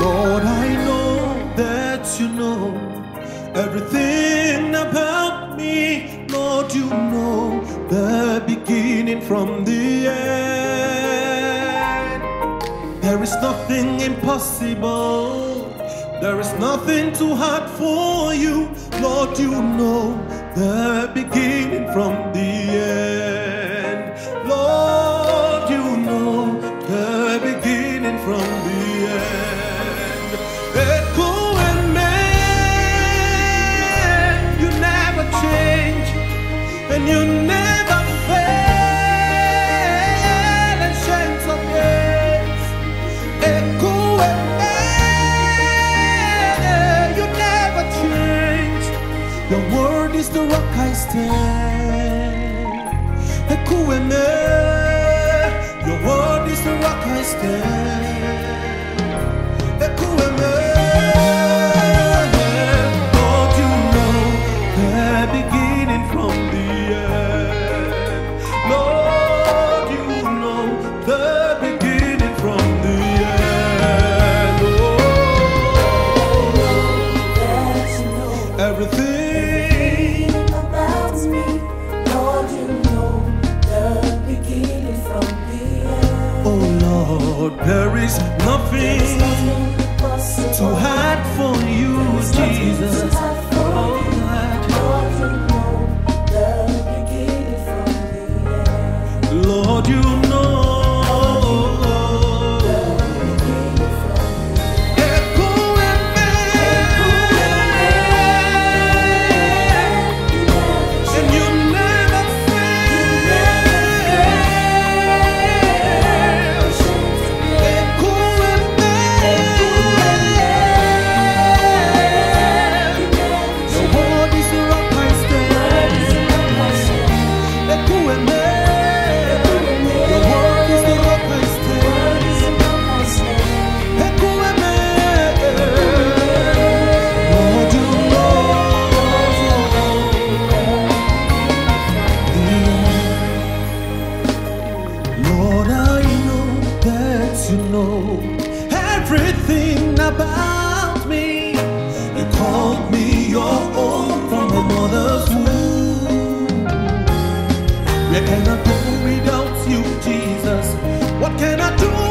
Lord, I know that you know everything about me. Lord, you know the beginning from the end. There is nothing impossible. There is nothing too hard for you. Lord, you know the beginning from the end. Lord, you know the beginning from the end. The stand. And man, your word is the rock I stand. Echo and Lord, there is nothing nothing too hard for you, Jesus. do